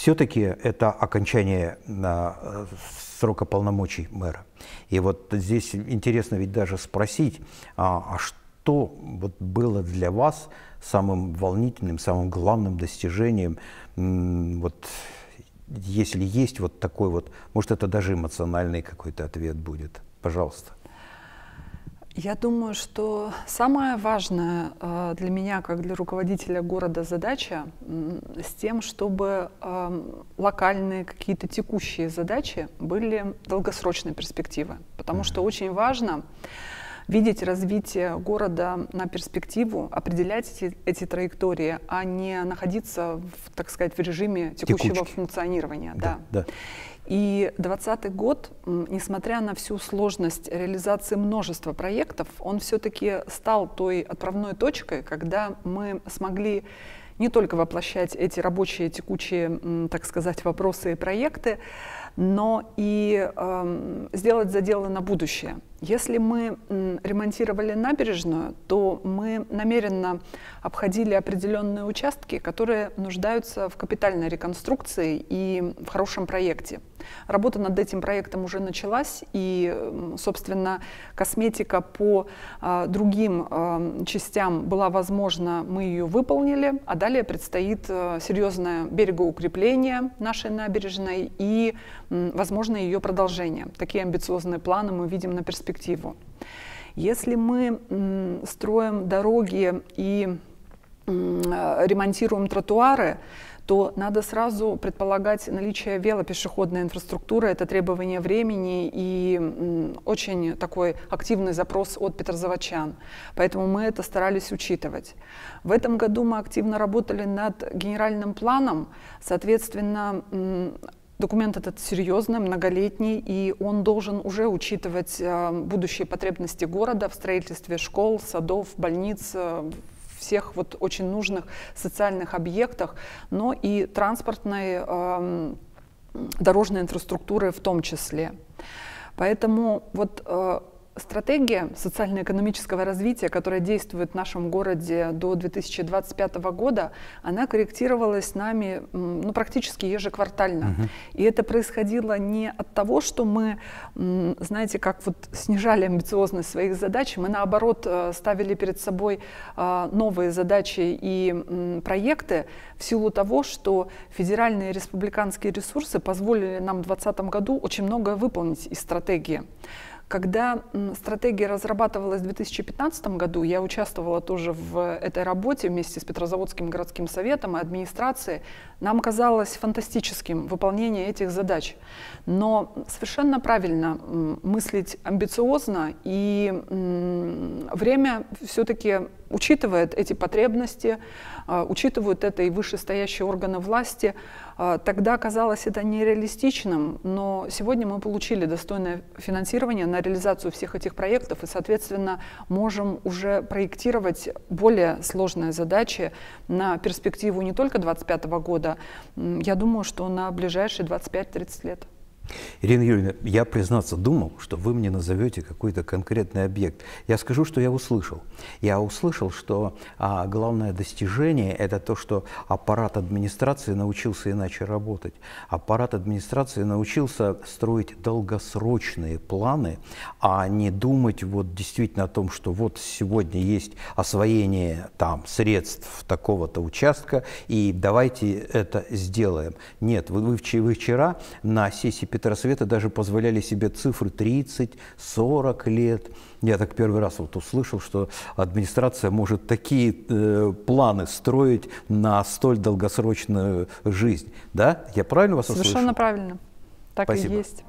Все-таки это окончание э, срока полномочий мэра. И вот здесь интересно ведь даже спросить, а, а что вот было для вас самым волнительным, самым главным достижением, вот если есть вот такой вот, может это даже эмоциональный какой-то ответ будет. Пожалуйста. Я думаю, что самая важная э, для меня, как для руководителя города, задача с тем, чтобы эм, локальные какие-то текущие задачи были долгосрочной перспективы. Потому что очень важно видеть развитие города на перспективу, определять эти, эти траектории, а не находиться, в, так сказать, в режиме текущего Текучки. функционирования. Да, да. да. И 2020 год, несмотря на всю сложность реализации множества проектов, он все-таки стал той отправной точкой, когда мы смогли не только воплощать эти рабочие, текучие, так сказать, вопросы и проекты, но и э, сделать заделы на будущее. Если мы ремонтировали набережную, то мы намеренно обходили определенные участки, которые нуждаются в капитальной реконструкции и в хорошем проекте. Работа над этим проектом уже началась, и, собственно, косметика по а, другим а, частям была возможна, мы ее выполнили, а далее предстоит а, серьезное берегоукрепление нашей набережной и, возможно, ее продолжение. Такие амбициозные планы мы видим на перспективу. Если мы строим дороги и ремонтируем тротуары, то надо сразу предполагать наличие велопешеходной инфраструктуры. Это требование времени и очень такой активный запрос от петрозаводчан. Поэтому мы это старались учитывать. В этом году мы активно работали над генеральным планом. Соответственно, Документ этот серьезный, многолетний, и он должен уже учитывать э, будущие потребности города в строительстве школ, садов, больниц, э, всех вот очень нужных социальных объектах, но и транспортной, э, дорожной инфраструктуры в том числе. Поэтому вот э, Стратегия социально-экономического развития, которая действует в нашем городе до 2025 года, она корректировалась нами ну, практически ежеквартально. Угу. И это происходило не от того, что мы, знаете, как вот снижали амбициозность своих задач, мы наоборот э, ставили перед собой э, новые задачи и проекты в силу того, что федеральные и республиканские ресурсы позволили нам в 2020 году очень многое выполнить из стратегии. Когда стратегия разрабатывалась в 2015 году, я участвовала тоже в этой работе вместе с Петрозаводским городским советом и администрацией. Нам казалось фантастическим выполнение этих задач. Но совершенно правильно мыслить амбициозно, и время все-таки учитывает эти потребности, а, учитывают это и вышестоящие органы власти. А, тогда казалось это нереалистичным, но сегодня мы получили достойное финансирование на реализацию всех этих проектов и, соответственно, можем уже проектировать более сложные задачи на перспективу не только 2025 года, я думаю, что на ближайшие 25-30 лет. Ирина Юрьевна, я, признаться, думал, что вы мне назовете какой-то конкретный объект. Я скажу, что я услышал. Я услышал, что а, главное достижение – это то, что аппарат администрации научился иначе работать. Аппарат администрации научился строить долгосрочные планы, а не думать вот действительно о том, что вот сегодня есть освоение там средств такого-то участка, и давайте это сделаем. Нет, вы, вы вчера на сессии Петросвета даже позволяли себе цифры 30, 40 лет. Я так первый раз вот услышал, что администрация может такие э, планы строить на столь долгосрочную жизнь. Да? Я правильно вас Совершенно услышал? правильно. Так Спасибо. и есть.